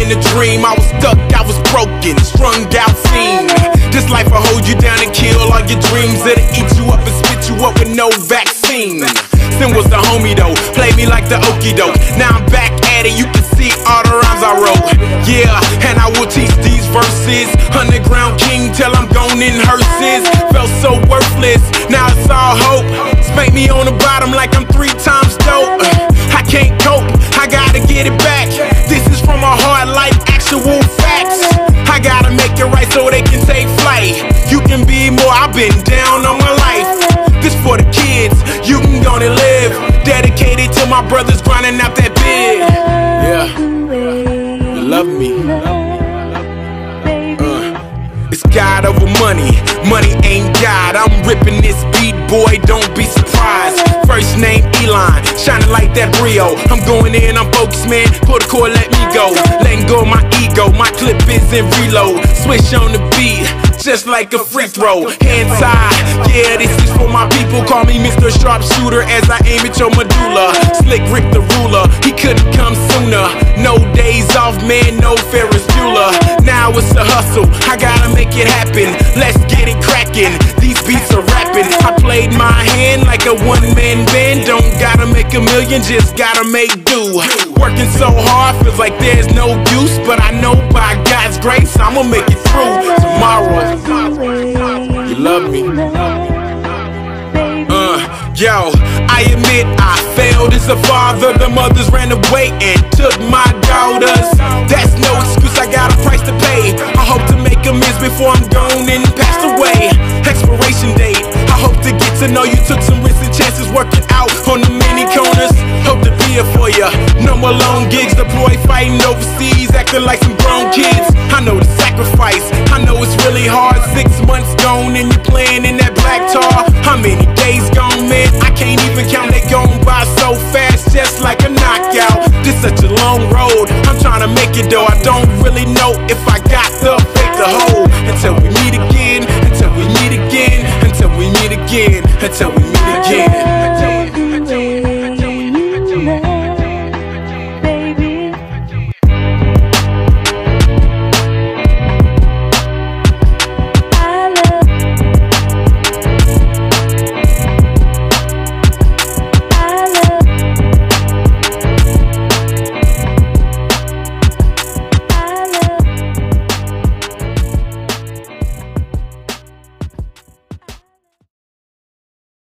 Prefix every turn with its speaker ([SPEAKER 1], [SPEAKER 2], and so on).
[SPEAKER 1] in a dream. I was stuck, I was broken, strung out, seen. This life will hold you down and kill all your dreams. It'll eat you up and spit you up with no vaccine. Sin was the homie though, played me like the okey doke. Now I'm back at it, you can see all the rhymes I wrote. Yeah, and I will teach these verses. Underground king till I'm gone in hearses. Felt so worthless, now it's all hope. Been down on my life. This for the kids, you can go and live. Dedicated to my brothers grinding out that bid. Yeah, you love me. Uh, it's God over money, money ain't God. I'm ripping this beat, boy, don't be surprised. First name Elan, shining like that Brio. I'm going in, I'm focused, man. Pull the cord, let me go. Letting go of my ego, my clip is in reload. Switch on the beat, just like a free throw. Hands high, yeah, this is for my people. Call me Mr. Sharpshooter as I aim at your medulla. Slick Rick the ruler, he couldn't come sooner. No days off, man, no Ferris Bueller. Now it's a hustle, I gotta make it happen. Let's get it cracking. These beats are rapping. I played my hand like a one man band. Don't gotta make a million, just gotta make do. Working so hard feels like there's no use, but I know by God's grace I'ma make it through love me. Uh, yo, I admit I failed as a father. The mothers ran away and took my daughters. That's no excuse, I got a price to pay. I hope to make amends before I'm gone and passed away. Expiration date. I hope to get to know you. Took some risks and chances working out on the many corners. Hope to be here for ya. No more long gigs, deployed fighting overseas, acting like some grown kids. I know the sacrifice. I know it's really hard. Six months and you playing in that black tar. How many days gone, man? I can't even count. They gone by so fast, just like a knockout. This such a long road. I'm trying to make it though. I don't really know if I got the faith to hold until we meet again. Until we meet again. Until we meet again. Until we